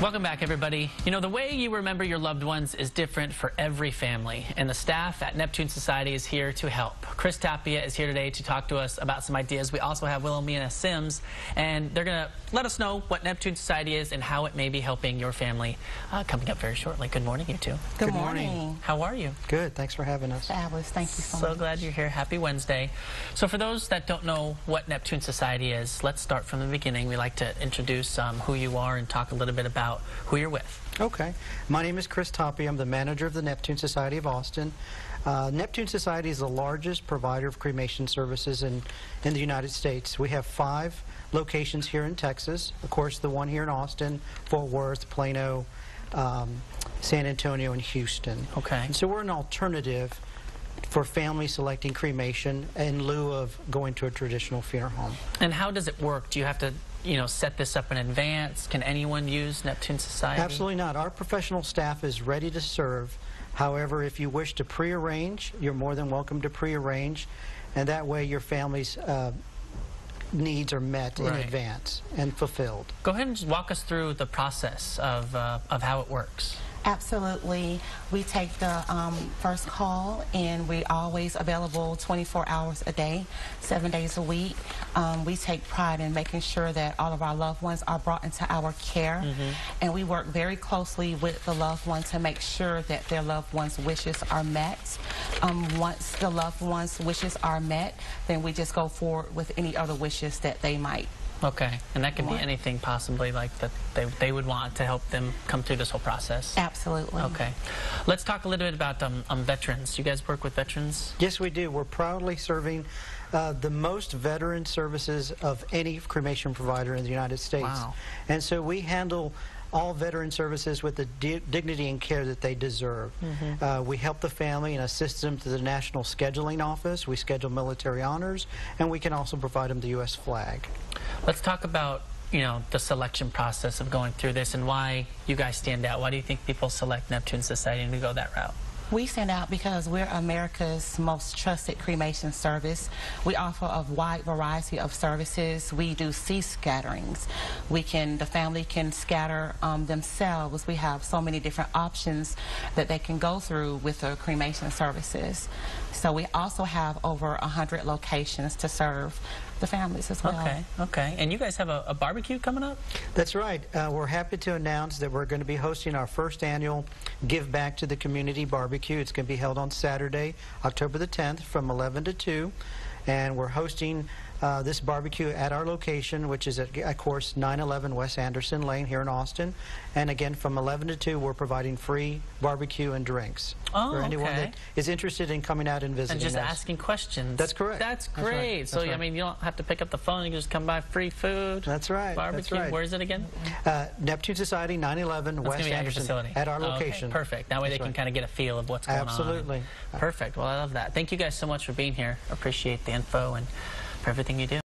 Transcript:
Welcome back, everybody. You know, the way you remember your loved ones is different for every family, and the staff at Neptune Society is here to help. Chris Tapia is here today to talk to us about some ideas. We also have Wilhelmina Sims, and they're going to let us know what Neptune Society is and how it may be helping your family uh, coming up very shortly. Good morning, you two. Good, Good morning. morning. How are you? Good. Thanks for having us. Fabulous. Thank you so, So much. So glad you're here. Happy Wednesday. So for those that don't know what Neptune Society is, let's start from the beginning. We like to introduce um, who you are and talk a little bit about who you're with. Okay. My name is Chris Tapia. I'm the manager of the Neptune Society of Austin. Uh, Neptune Society is the largest provider of cremation services in, in the United States. We have five locations here in Texas. Of course, the one here in Austin, Fort Worth, Plano, um, San Antonio, and Houston. Okay. And so we're an alternative for families selecting cremation in lieu of going to a traditional funeral home. And how does it work? Do you have to, you know, set this up in advance? Can anyone use Neptune Society? Absolutely not. Our professional staff is ready to serve. However, if you wish to pre-arrange, you're more than welcome to pre-arrange, and that way your family's uh, needs are met in advance and fulfilled. Go ahead and just walk us through the process of, uh, of how it works. Absolutely. We take the um, first call, and we're always available 24 hours a day, seven days a week. Um, we take pride in making sure that all of our loved ones are brought into our care, and we work very closely with the loved one to make sure that their loved one's wishes are met. Um, once the loved one's wishes are met, then we just go forward with any other wishes that they might Okay. And that could be anything possibly like that they, they would want to help them come through this whole process. Absolutely. Okay. Let's talk a little bit about um, um, veterans. You guys work with veterans? Yes, we do. We're proudly serving uh, the most veteran services of any cremation provider in the United States. Wow. And so we handle all veteran services with the di dignity and care that they deserve. Uh, we help the family and assist them to the National Scheduling Office. We schedule military honors, and we can also provide them the U.S. flag. Let's talk about, you know, the selection process of going through this and why you guys stand out. Why do you think people select Neptune Society to go that route? We stand out because we're America's most trusted cremation service. We offer a wide variety of services. We do sea scatterings. We can, the family can scatter um, themselves. We have so many different options that they can go through with the cremation services. So we also have over 100 locations to serve the families as well. Okay, okay. And you guys have a, a barbecue coming up? That's right. Uh, we're happy to announce that we're going to be hosting our first annual Give Back to the Community barbecue. It's going to be held on Saturday, October the 10th from 11 to 2. And we're hosting uh, this barbecue at our location, which is at, of course, 911 West Anderson Lane here in Austin. And again, from 11 to 2, we're providing free barbecue and drinks Oh, for anyone okay. that is interested in coming out and visiting And just us. asking questions. That's correct. That's That's right. great. That's so, I mean, you don't have to pick up the phone. You can just come by free food. That's right. Barbecue. That's right. Where is it again? Uh, Neptune Society, 911 That's West going to at your Anderson. facility. At our Oh, okay. location. Perfect. That way they can kind of get a feel of what's going on. Absolutely. Perfect. Well, I love that. Thank you guys so much for being here. Appreciate the info and for everything you do.